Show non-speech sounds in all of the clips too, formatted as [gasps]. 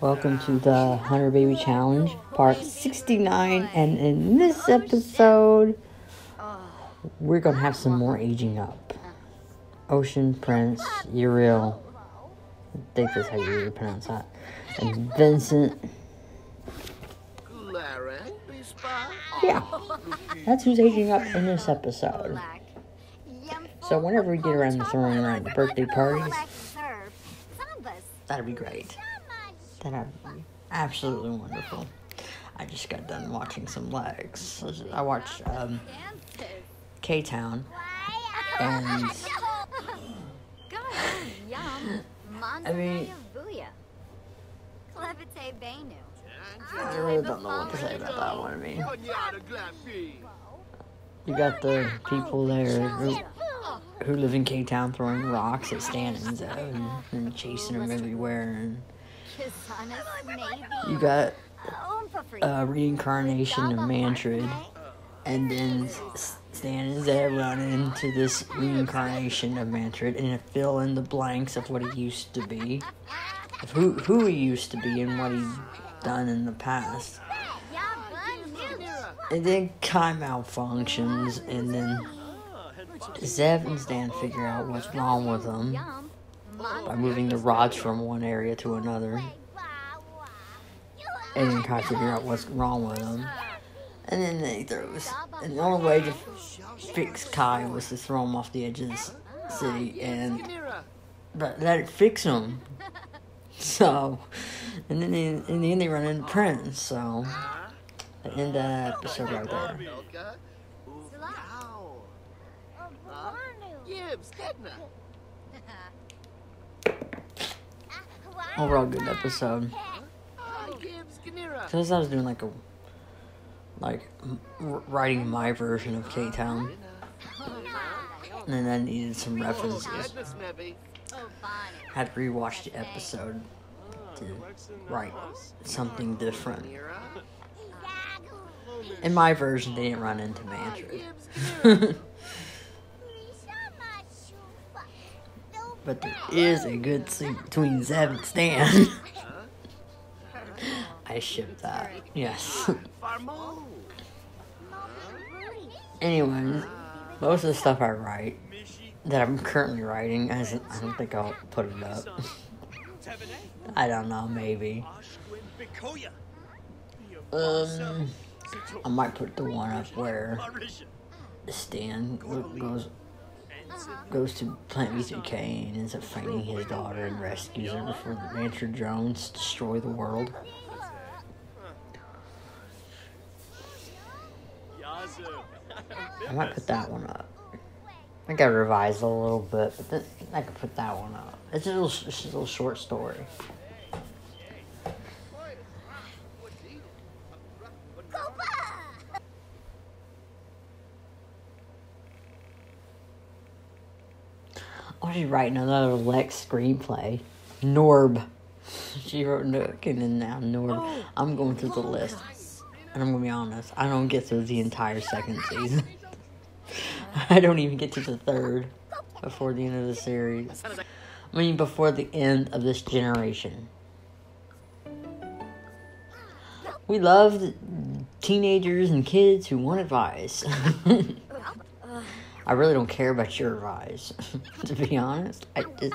Welcome to the Hundred Baby Challenge, part 69. And in this episode, we're going to have some more aging up. Ocean Prince, Uriel, I think that's how you pronounce that. And Vincent. Yeah, that's who's aging up in this episode. So whenever we get around to throwing around the birthday parties, that'd be great. That'd be absolutely wonderful. I just got done watching some Lexx. I watched um, K Town, and [laughs] I mean, I really don't know what to say about that one. I mean, you got the people there who, who live in K Town throwing rocks at Stan and Zev and, and chasing them everywhere, and you got uh, reincarnation of Mantrid, and then Stan and Zev run into this reincarnation of Mantrid and fill in the blanks of what he used to be, of who who he used to be and what he's done in the past. And then Kai malfunctions, and then Zev and Stan figure out what's wrong with him by moving the rods from one area to another. And then Kai figure out what's wrong with him. And then they throw us. And the only way to fix Kai was to throw him off the edge of the city and but let it fix him. [laughs] So, and then in, in the end they run into Prince. So, the end that episode right there. Overall, good episode. Because I was doing like a, like, writing my version of K Town. And then I needed some references. Had to rewatch the episode to write something different. In my version, they didn't run into Mantrid. [laughs] but there is a good scene between Zev and Stan. [laughs] I ship that. Yes. [laughs] Anyways, most of the stuff I write that I'm currently writing, I don't think I'll put it up. [laughs] I don't know, maybe. Um, I might put the one up where Stan goes goes to Plant B3K and ends up finding his daughter and rescues her before the Mantrid drones destroy the world. I might put that one up. I think I revised a little bit, but then I could put that one up. It's a little, it's just a little short story. Oh, she's writing another Lexx screenplay. Norb. She wrote Nook and then now Norb. Oh, I'm going through the list. And I'm going to be honest, I don't get through the entire second season. [laughs] I don't even get to the third before the end of the series. I mean, before the end of this generation. We love teenagers and kids who want advice. [laughs] I really don't care about your advice, [laughs] to be honest. I just,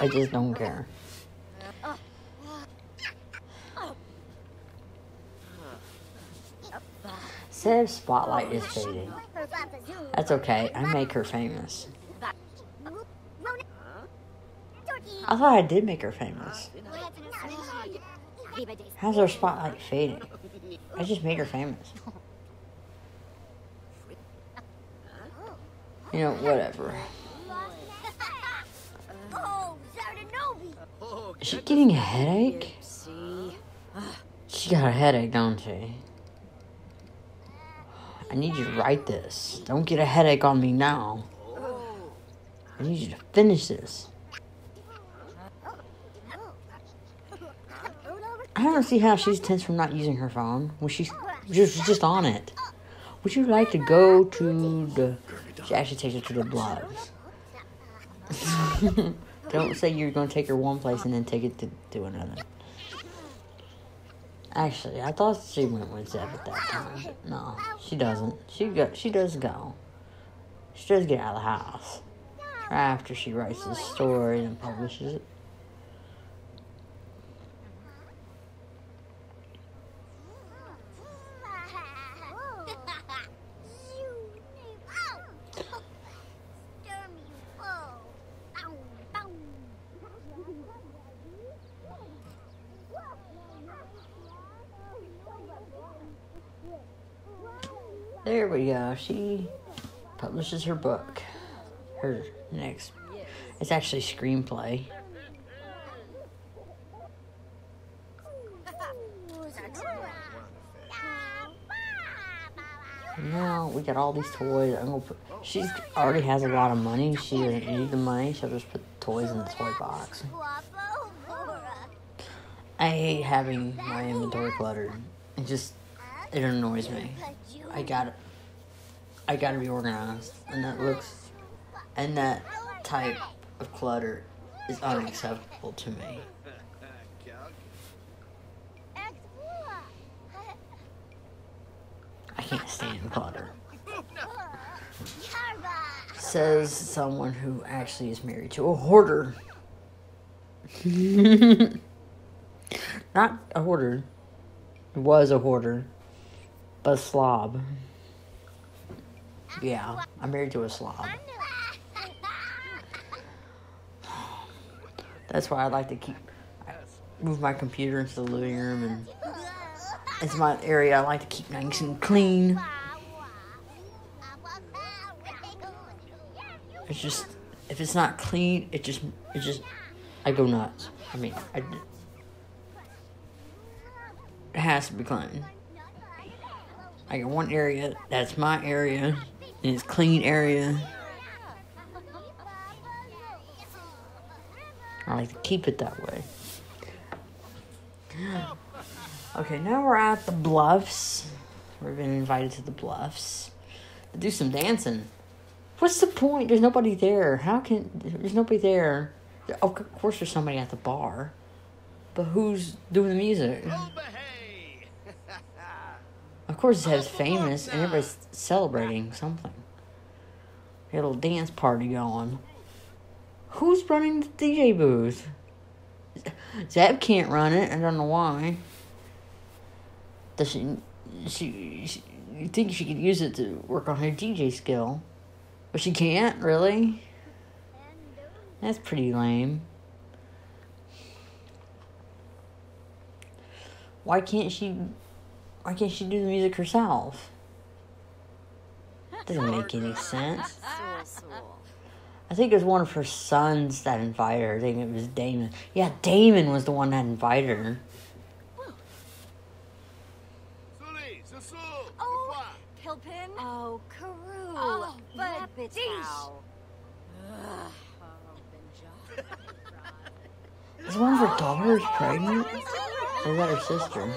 I just don't care. Zev's spotlight is fading. That's okay. I make her famous. I thought I did make her famous. How's her spotlight fading? I just made her famous. You know, whatever. Is she getting a headache? She got a headache, don't she? I need you to write this. Don't get a headache on me now. I need you to finish this. I don't see how she's tense from not using her phone when she's just just on it. Would you like to go to the? She actually takes her to the bloods. [laughs] Don't say you're going to take her one place and then take it to, to another. Actually, I thought she went with Zev at that time. No, she doesn't. She go. She does go. She does get out of the house after she writes the story and publishes it. We go. She publishes her book. Her next. It's actually screenplay. Now we got all these toys. I'm gonna put. She already has a lot of money. She doesn't need the money. She'll just put the toys in the toy box. I hate having my inventory cluttered. It just it annoys me. I got I gotta be organized, and that looks and that type of clutter is unacceptable to me. I can't stand clutter. Says someone who actually is married to a hoarder. [laughs] Not a hoarder. Was a hoarder. But a slob. Yeah, I'm married to a slob. That's why I like to keep move my computer into the living room and it's my area I like to keep nice and clean. It's just if it's not clean, it just it just I go nuts. I mean, I, it has to be clean. I got one area that's my area and it's clean area. I like to keep it that way. [gasps] Okay, now we're at the Bluffs. We've been invited to the Bluffs to do some dancing. What's the point? There's nobody there. How can there's nobody there? Of course, there's somebody at the bar, but who's doing the music? Oh, [laughs] Of course, Zev's famous, and everybody's celebrating something. A little dance party going. Who's running the DJ booth? Zev can't run it. I don't know why. Does she? She? she you think she could use it to work on her DJ skill, but she can't really. That's pretty lame. Why can't she? Why can't she do the music herself? Doesn't make any sense. I think it was one of her sons that invited her. I think it was Damon. Yeah, Damon was the one that invited her. Oh, Pilpin. Oh, Karoo. Oh, but [laughs] Is one of her daughters pregnant? Or is that her sister?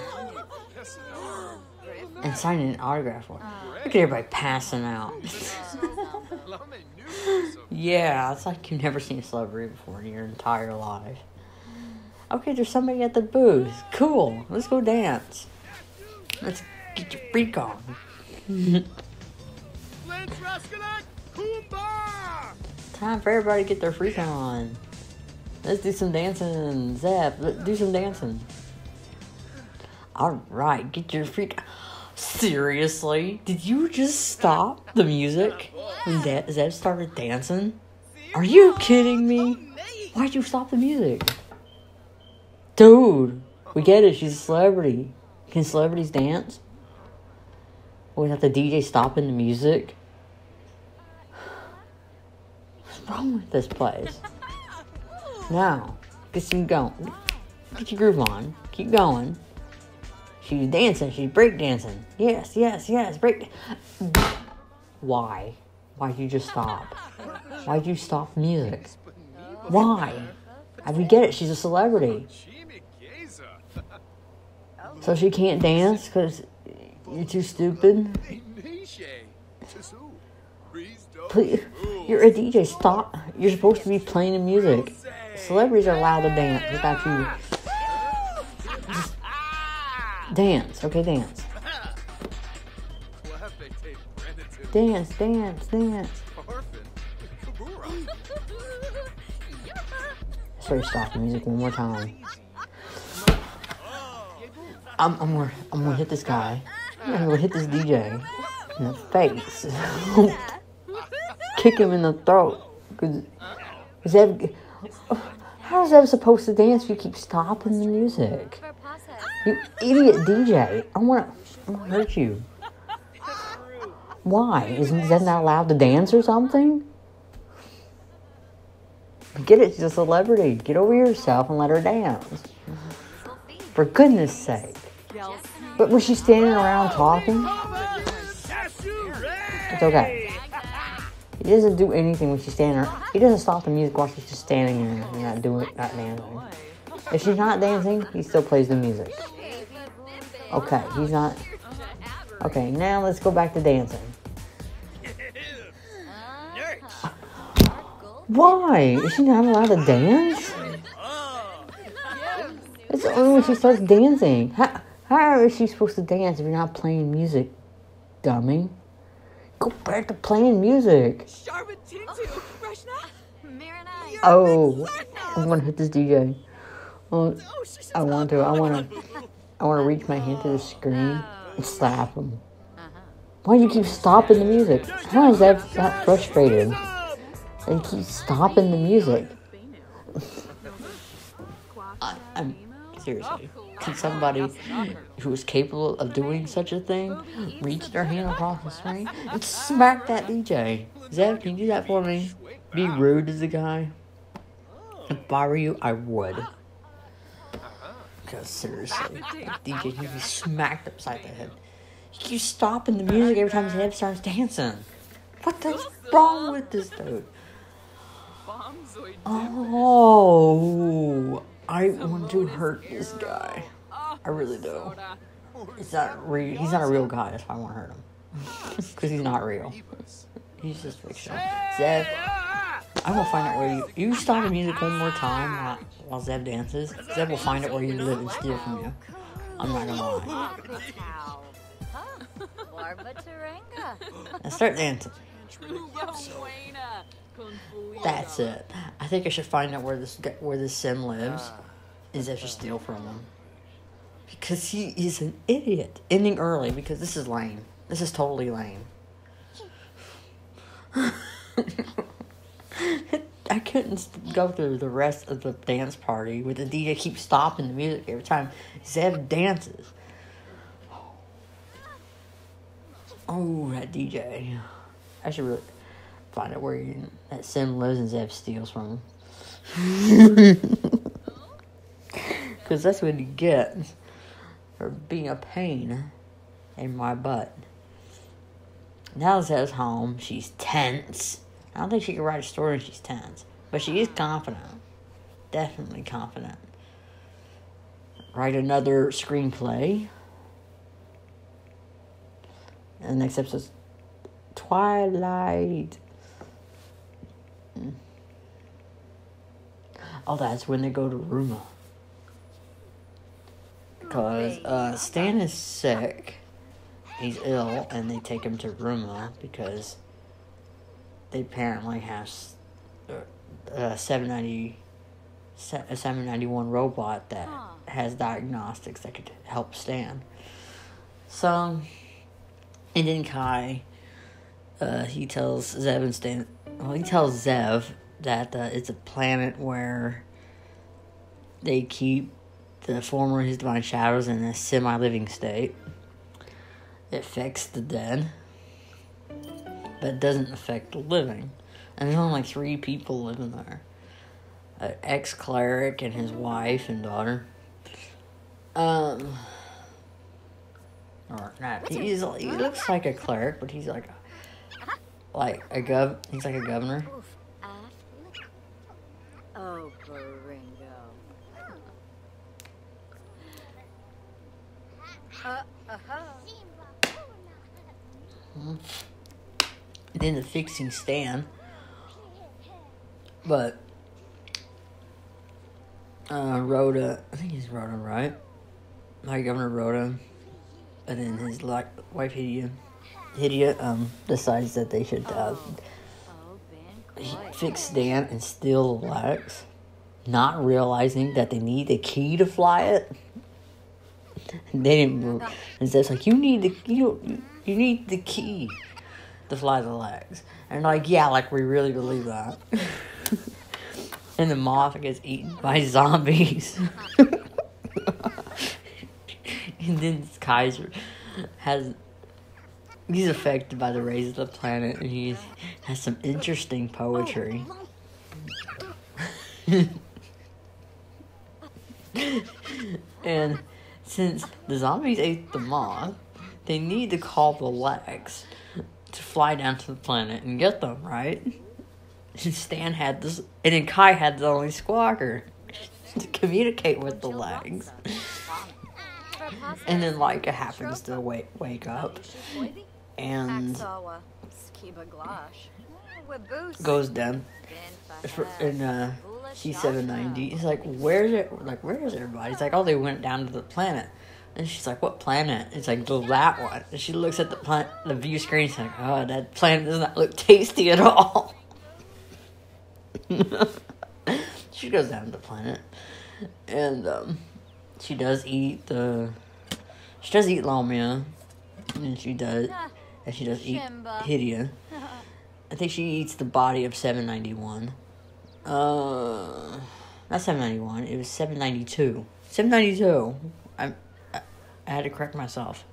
And signing an autograph for uh. Look at everybody passing out. [laughs] yeah, it's like you've never seen a celebrity before in your entire life. Okay, there's somebody at the booth. Cool. Let's go dance. Let's get your freak on. [laughs] Time for everybody to get their freak on. Let's do some dancing, Zev. Let's do some dancing. All right, get your freak. Seriously? Did you just stop the music when da- Zev started dancing? Are you kidding me? Why'd you stop the music? Dude, we get it. She's a celebrity. Can celebrities dance? Without the DJ stopping the music? What's wrong with this place? Now, get some going. Get your groove on. Keep going. She's dancing. She's breakdancing. Yes, yes, yes. Break. Why? Why'd you just stop? Why'd you stop music? Why? I we get it. She's a celebrity. So she can't dance because you're too stupid? Please, you're a DJ. Stop. You're supposed to be playing the music. Celebrities are allowed to dance without you. Dance. Okay, dance. Dance, dance, dance. Sorry, stop the music one more time. I'm, I'm gonna, I'm gonna hit this guy. I'm gonna hit this DJ in the face. [laughs] Kick him in the throat. Cause, cause that, how is that supposed to dance if you keep stopping the music? You idiot DJ. I wanna, hurt you. Why? Isn't that not allowed to dance or something? Get it, she's a celebrity. Get over yourself and let her dance. For goodness sake. But was she standing around talking? It's okay. He doesn't do anything when she's standing. He doesn't stop the music while she's just standing there and not doing not dancing. If she's not dancing, he still plays the music. Okay, he's not. Okay, now let's go back to dancing. Why? Is she not allowed to dance? It's only when she starts dancing. How, how is she supposed to dance if you're not playing music, dummy? Go back to playing music. Oh, I'm gonna hit this DJ. Oh, I want to. I want to. I want to reach my hand to the screen and slap him. Why do you keep stopping the music? How is that that frustrated? And keep stopping the music. [laughs] I, I'm seriously. Can somebody who is capable of doing such a thing reach their hand across the screen and smack that DJ? Zev, can you do that for me? Be rude to the guy. If I were you, I would. Because seriously, DJ can be smacked upside the head. You keep stopping the music every time his head starts dancing. What the wrong with this dude? Oh, I want to hurt this guy. I really do. He's not real. He's not a real guy. That's why I want to hurt him. [laughs] Because he's not real. He's just fictional. Zev, I will find out where you. You stop the music one more time while, Zev dances. Zev will find out where you live and steal from you. I'm not gonna lie. Now start dancing. That's it. I think I should find out where this where this sim lives. Is I should steal from him. Because he is an idiot. Ending early because this is lame. This is totally lame. [laughs] I couldn't go through the rest of the dance party with the DJ keep stopping the music every time Zev dances. Oh, that DJ. I should really find out where he, that Sim lives and Zev steals from. [laughs] Because that's what he gets for being a pain in my butt. Now Zev's home. She's tense. I don't think she can write a story and she's tense. But she is confident. Definitely confident. Write another screenplay. And the next episode's Twilight. Mm. Oh, that's when they go to Ruma. Because uh, Stan is sick. He's ill, and they take him to Ruma because they apparently have uh, a 790, a 791 robot that has diagnostics that could help Stan. So, and then Kai, uh, he tells Zev and Stan, well, he tells Zev that uh, it's a planet where they keep the former his divine shadows in a semi-living state. It affects the dead, but it doesn't affect the living. And there's only like three people living there: an ex-cleric and his wife and daughter. Um, or not. He's he looks like a cleric, but he's like a, like a gov. He's like a governor. Oh, Baringo. Uh, uh-huh. Then the fixing Stan. But uh, Rhoda, I think he's Rhoda, right? my governor him, and then his wife Hydia, Hydia um decides that they should uh, fix Stan and steal the Lexx, not realizing that they need the key to fly it. They didn't. And Zev's like, you need the you you need the key to fly the Lexx. And like, yeah, like we really believe that. [laughs] and the moth gets eaten by zombies. [laughs] and then Kaiser has he's affected by the rays of the planet and he has some interesting poetry. [laughs] and since the zombies ate the moth, they need to call the Lexx to fly down to the planet and get them, right? And Stan had this, and then Kai had the only squawker to communicate with the Lexx. And then Lyekka happens to wake wake up and goes down for, and uh she's 790 he's like where's it like where is everybody he's like oh they went down to the planet and she's like what planet it's like the that one and she looks at the planet the view screen she's like oh that planet does not look tasty at all [laughs] she goes down to the planet and um she does eat the she does eat lamia and she does and she does eat. Hydia. [laughs] I think she eats the body of 791. Uh, not 791. It was 792. 792. I, I, I had to correct myself.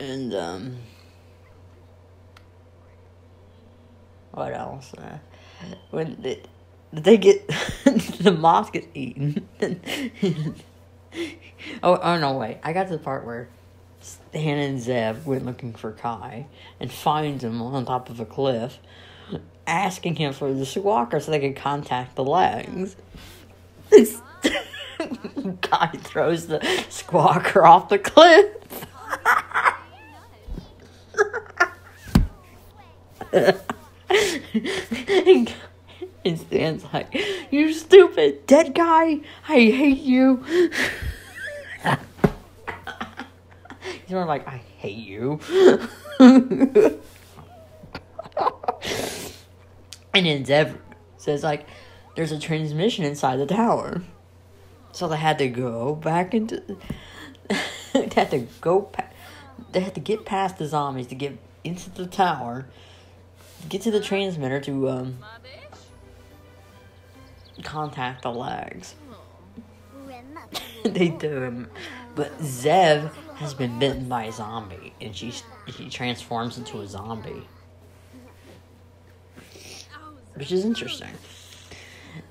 And, um, what else? Uh, when they, they get, [laughs] the moth gets eaten. [laughs] oh, oh, no, wait. I got to the part where Stan and Zev went looking for Kai and finds him on top of a cliff, asking him for the squawker so they could contact the Lexx. [laughs] [laughs] Kai throws the squawker off the cliff. [laughs] and Stan's like, You stupid dead guy, I hate you. [laughs] He's more like, I hate you. and then Zev says, like, there's a transmission inside the tower. So they had to go back into. [laughs] they had to go. Pa- they had to get past the zombies to get into the tower, get to the transmitter to um, contact the Lexx. [laughs] they do. But Zev has been bitten by a zombie, and she she transforms into a zombie, which is interesting.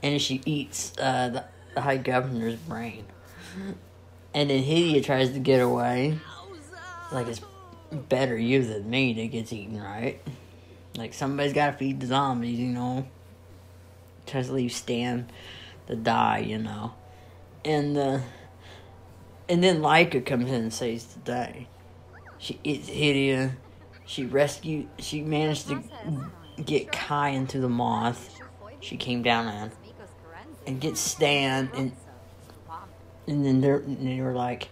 And she eats uh, the, the High Governor's brain, and then Hydia tries to get away. Like it's better you than me that gets eaten, right? Like somebody's got to feed the zombies, you know. Tries to leave Stan to die, you know, and. Uh, and then Lyekka comes in and saves the day. She eats Hydia. She rescued. She managed to get Kai into the moth. She came down on and get Stan and and then they're and they were like,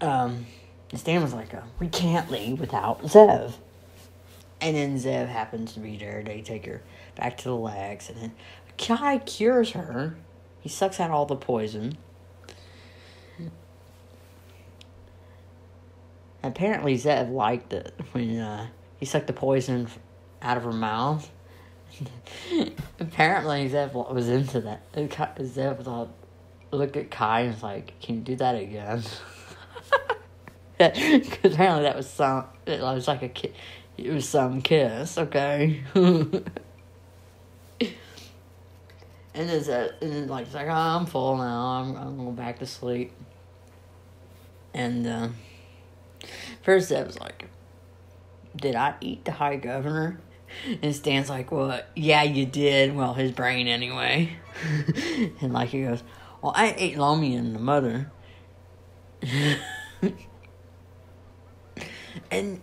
um, Stan was like, uh, "We can't leave without Zev." And then Zev happens to be there. They take her back to the Lexx, and then Kai cures her. He sucks out all the poison. Apparently, Zev liked it when uh, he sucked the poison out of her mouth. [laughs] Apparently, Zev was into that. Zev thought, looked at Kai and was like, "Can you do that again?" [laughs] Because apparently that was some. It was like a ki- It was some kiss, okay. [laughs] And then, uh, and then like, it's like, oh, I'm full now. I'm, I'm going back to sleep. And uh, first, I was like, did I eat the high governor? And Stan's like, well, yeah, you did. Well, his brain anyway. [laughs] and like he goes, well, I ate Lomi and the mother. [laughs] and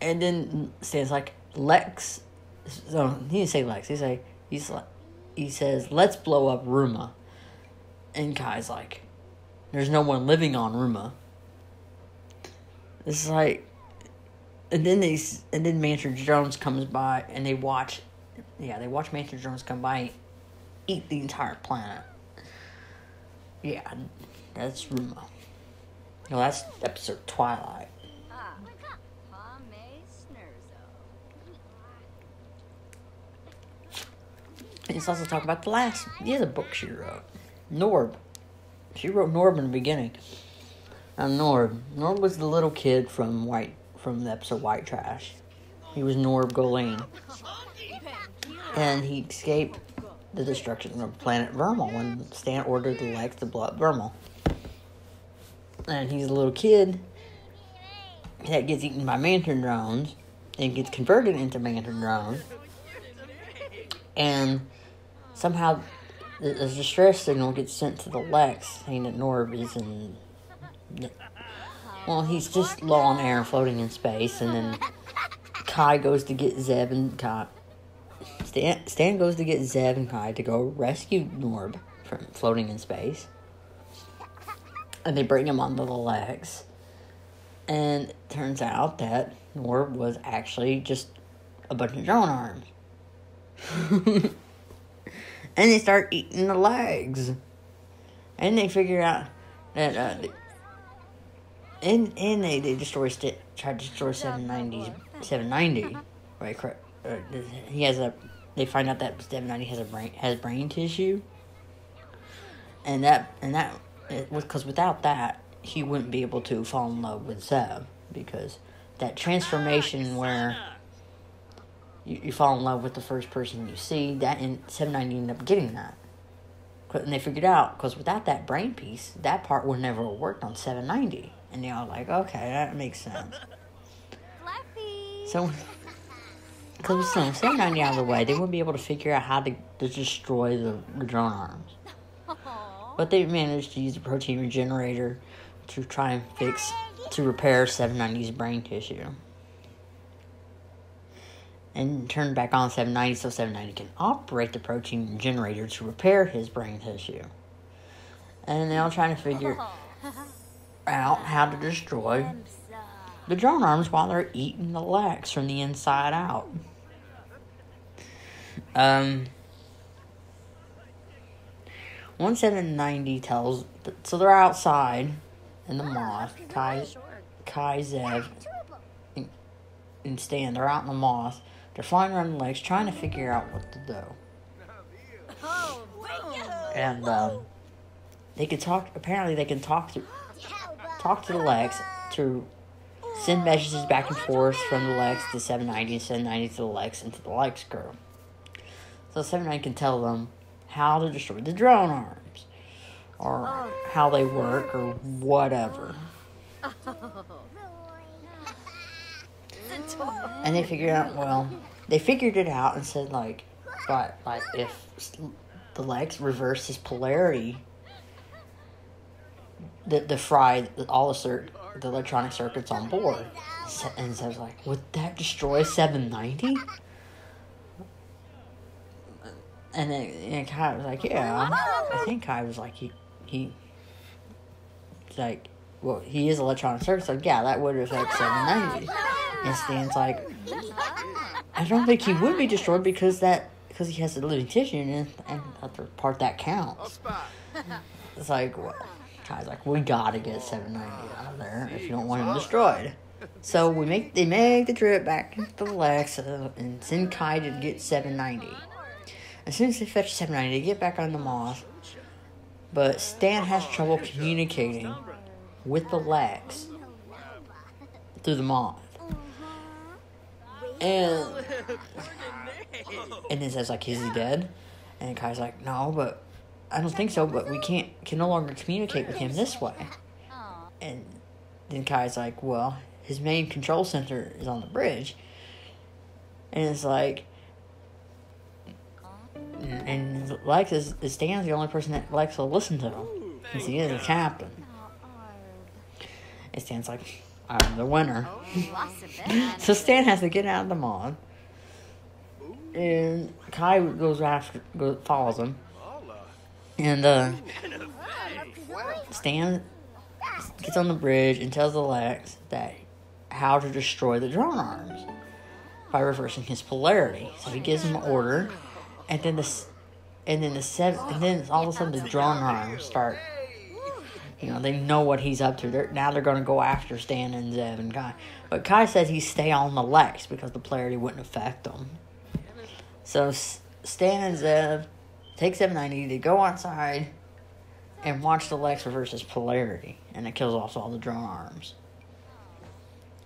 and then Stan's like, Lexx. So he didn't say Lexx. He say he's like he says, let's blow up Ruma. And Kai's like, there's no one living on Ruma. It's like, and then these, and then Mantrid drones comes by and they watch, yeah, they watch Mantrid drones come by eat the entire planet. Yeah, that's Ruma. No, that's episode Twilight. Let's also talk about the last, the other book she wrote, Norb. She wrote Norb in the beginning. Now Norb, Norb was the little kid from White, from the episode White Trash. He was Norb Goleen, and he escaped the destruction of planet Vermal when Stan ordered the Lexx to blow up Vermal. And he's a little kid that gets eaten by Mantrid drones and gets converted into Mantrid drones. And somehow the distress signal gets sent to the Lexx saying that Norb is in. Well, he's just low on air floating in space, and then Kai goes to get Zev and Kai. Stan, Stan goes to get Zev and Kai to go rescue Norb from floating in space. And they bring him onto the Lexx. And turns out that Norb was actually just a bunch of drone arms. [laughs] and they start eating the Lexx. And they figure out that, uh, and, and they, they destroy, st- try to destroy 790, [laughs] 790, right, correct. Uh, he has a, they find out that 790 has a brain, has brain tissue. And that, and that, because without that, he wouldn't be able to fall in love with Zev. Because that transformation where you, you fall in love with the first person you see. That in 790 ended up getting that And they figured out because without that brain piece, that part would never have worked on 790. And they all like, okay, that makes sense. Fluffy. So, because with 790 out of the way, they wouldn't be able to figure out how to, to destroy the, the drone arms. But they managed to use the protein regenerator to try and fix, to repair 790's brain tissue. And turn back on 790 so 790 can operate the protein generator to repair his brain tissue. And they're all trying to figure [laughs] out how to destroy the drone arms while they're eating the Lexx from the inside out. Um, 1790 tells. So they're outside in the moth. Kai, Kai Zev, and, and Stan, they're out in the moth. They're flying around the Lexx trying to figure out what to do. And um, they can talk. Apparently, they can talk to talk to the Lexx to send messages back and forth from the Lexx to 790 and 790 to the Lexx and to the Lexx crew. So 790 can tell them how to destroy the drone arms or how they work or whatever. And they figured out, well, they figured it out and said, like, but, like, if the Lexx reverse his polarity, the, the fry all the the electronic circuits on board. And so I was like, would that destroy 790? And then and Kai was like, yeah. I think Kai was like, he, he, like, well, he is electronic circuits. Like, yeah, that would affect 790. And Stan's like, I don't think he would be destroyed because that, because he has the living tissue and, and the part that counts. It's like, well, Kai's like, we gotta get 790 out of there if you don't want him destroyed. So we make they make the trip back to the Lexx uh, and send Kai to get 790. As soon as they fetch 790, they get back on the Moth. But Stan has trouble communicating with the Lexx through the Moth. And [laughs] and then says like, is he dead? And Kai's like, no, but I don't think so. But we can't can no longer communicate with him this way. And then Kai's like, well, his main control center is on the bridge. And it's like, and, and Lexx is, is Stan's the only person that Lexx will listen to, since he is a captain. And Stan's like, I'm the winner. [laughs] So Stan has to get out of the mod. And Kai goes after, goes, follows him. And uh, Stan gets on the bridge and tells the Lexx that how to destroy the drone arms by reversing his polarity. So he gives him an order, and then the and then the seven, and then all of a sudden the drone arms start. You know they know what he's up to. They're, now they're going to go after Stan and Zev and Kai. But Kai says he stay on the Lexx because the polarity wouldn't affect them. So Stan and Zev take 790 to go outside and watch the Lexx reverse his polarity, and it kills off all the drone arms.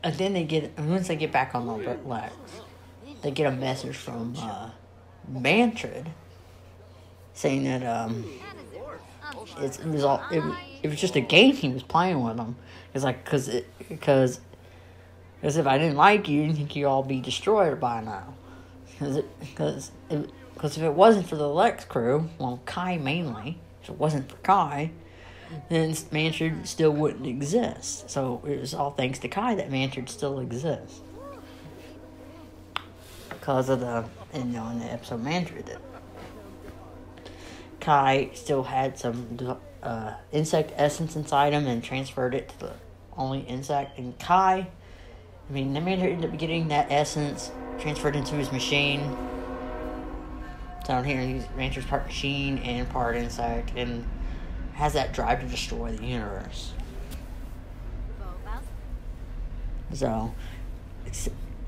And then they get once they get back on the Lexx, they get a message from uh, Mantrid saying that um, it was all it, it was just a game he was playing with them. It's like because it because because if I didn't like you, you think you all be destroyed by now. Because because because if it wasn't for the Lexx crew, well, Kai mainly, if it wasn't for Kai, then Mantrid still wouldn't exist. So it was all thanks to Kai that Mantrid still exists. Because of the, you know, in the episode did. Kai still had some uh, insect essence inside him and transferred it to the only insect. And Kai, I mean, the Mantrid ended up getting that essence transferred into his machine. Down here, he's Rancher's part machine and part insect, and has that drive to destroy the universe. So,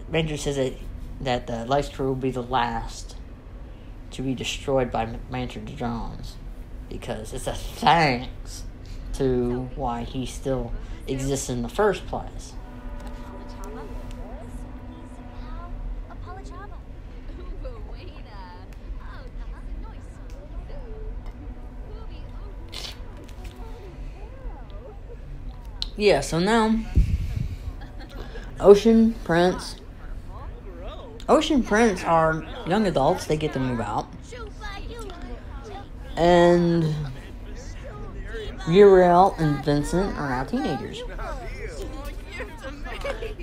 Ranger says that that the Life Crew will be the last to be destroyed by Mantrid drones because it's a thanks to why he still exists in the first place. Yeah, so now Ocean Prince Ocean Prince are young adults, they get to move out. And Uriel and Vincent are now teenagers.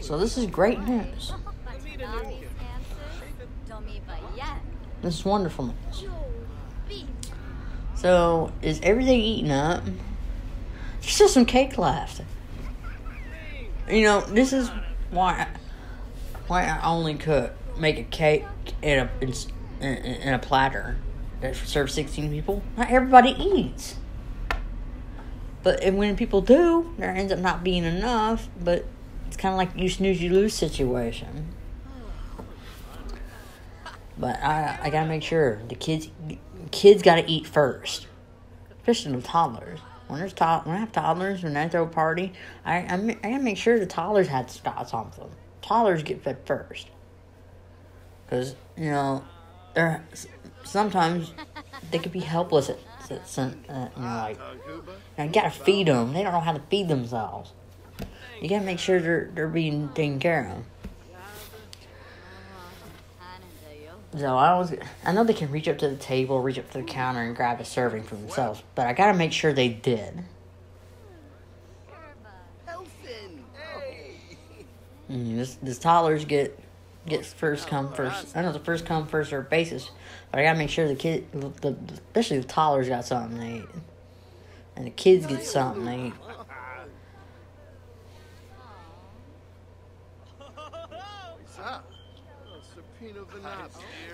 So this is great news. This is wonderful news. So is everything eaten up? There's still some cake left. You know, this is why why I only cook make a cake in a in, in a platter that serves sixteen people. Not everybody eats, but and when people do, there ends up not being enough. But it's kind of like you snooze, you lose situation. But I I gotta make sure the kids kids gotta eat first, especially the toddlers when there's to- when I have toddlers when I throw a party, I I, I gotta make sure the toddlers had got something. Toddlers get fed first, because you know they're sometimes they could be helpless at, some, uh, you know like you, gotta feed them. They don't know how to feed themselves. You gotta make sure they're they're being taken care of. So I was, I know they can reach up to the table, reach up to the counter, and grab a serving for themselves, but I gotta make sure they did. Mm, this, this toddlers get gets first come first. I know the first come first serve basis, but I gotta make sure the kid, the, especially the toddlers, got something they eat, and the kids get something they eat.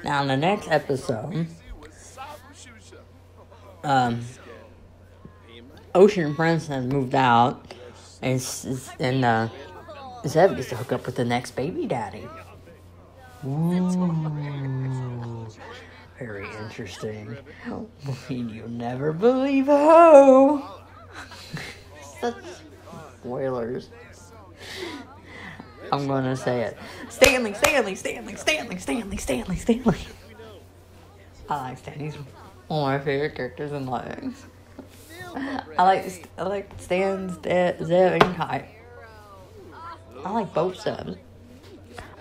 Now, in the next episode, um, Ocean Prince has moved out, and and uh, Zev gets to hook up with the next baby daddy. Ooh, very interesting. You'll never believe how. [laughs] Such spoilers. I'm gonna say it. Stanley, Stanley, Stanley, Stanley, Stanley, Stanley, Stanley. I like Stan. He's one of my favorite characters in Lexx. I like I like Stan, Zev, and Kai. I like both Zevs.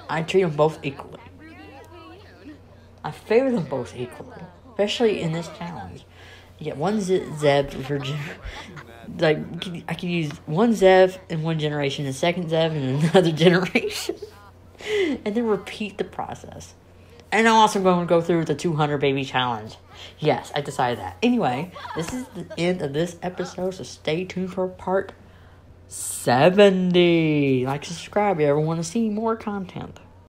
I treat them both equally. I favor them both equally, especially in this challenge. You get one Zev for like I could use one Zev in one generation, a second Zev in another [laughs] generation, and then repeat the process. And I'm also going to go through the 200 baby challenge. Yes, I decided that. Anyway, this is the end of this episode, so stay tuned for part 70. Like, subscribe if you ever want to see more content.